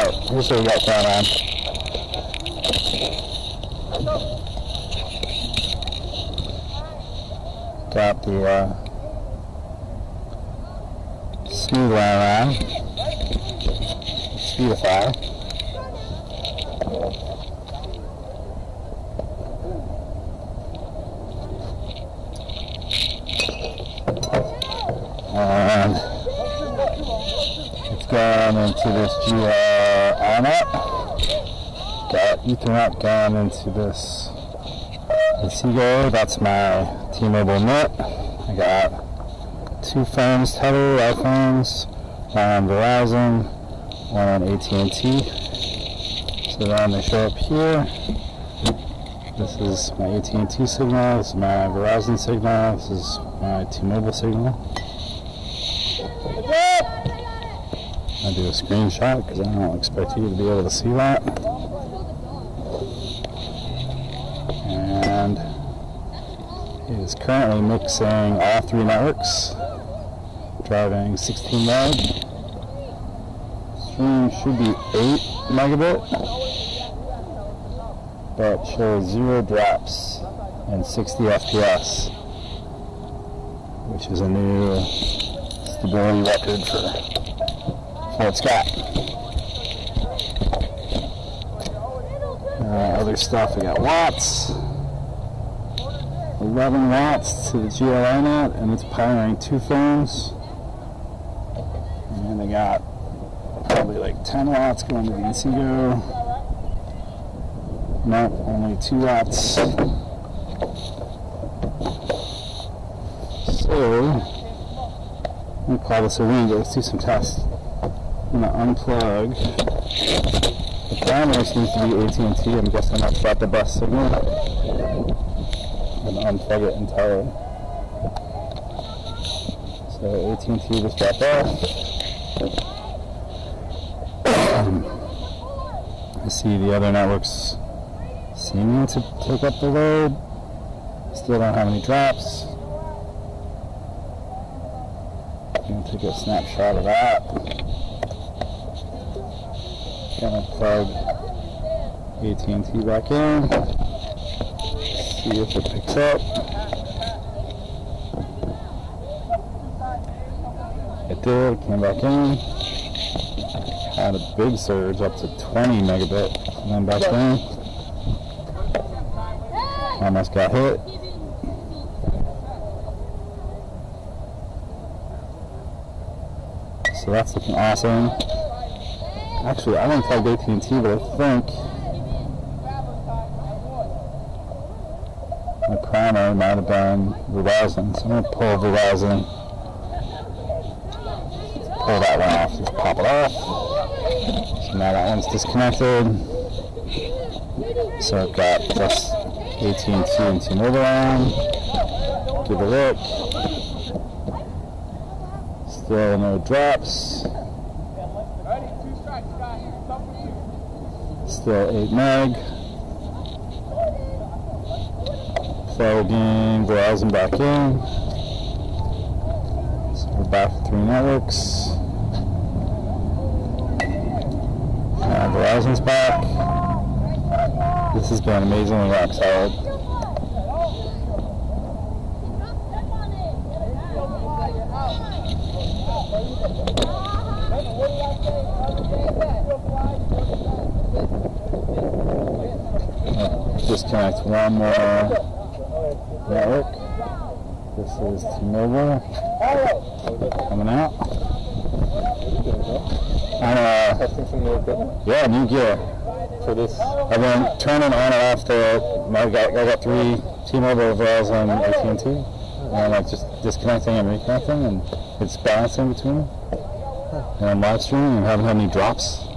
Alright, here's what we got going on. Got the uh, Smoothwan on. Speedify. And it's gone into this GL on Got Ethernet going into this Seago. That's my T-Mobile net. I got two phones tethered, iPhones, one on Verizon, one on AT&T. So then they show up here. This is my AT&T signal, this is my Verizon signal, this is my T-Mobile signal. I'll do a screenshot because I don't expect you to be able to see that. And it is currently mixing all three networks, driving 16 meg. Stream should be 8 megabit, but shows zero drops and 60 FPS, which is a new stability record for Fort Scott. Uh, other stuff, we got watts. 11 watts to the GLI and it's powering two phones. And they got probably like 10 watts going to the Inseego. Nope, only 2 watts. So, I'm call this a win, let's do some tests. I'm gonna unplug. The primary seems to be AT&T. I'm guessing that's got the best signal. I'm gonna unplug it entirely. So AT&T just dropped off. I see the other networks seeming to take up the load. Still don't have any drops. I'm gonna take a snapshot of that. Gonna plug AT&T back in. See if it picks up. It did, came back in. Had a big surge up to 20 megabit and then back down. Almost got hit. So that's looking awesome. Actually, I unplugged AT&T, but I think my primary might have been Verizon. So I'm going to pull Verizon. Pull that one off. Just pop it off. So now that one's disconnected. So I've got just AT&T and T-Mobile on. Give a look. Still no drops. Still 8 meg. Plugging Verizon back in. So we're back to three networks. And Verizon's back. This has been amazingly rock solid. Disconnect one more network. This is T-Mobile coming out. And uh, yeah, new gear for this. I've been turning on and off the. I got, I got three T-Mobile, Verizon, AT&T, and I'm just disconnecting and reconnecting, and it's balancing between them. And I'm live streaming and haven't had any drops.